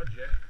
dodgy.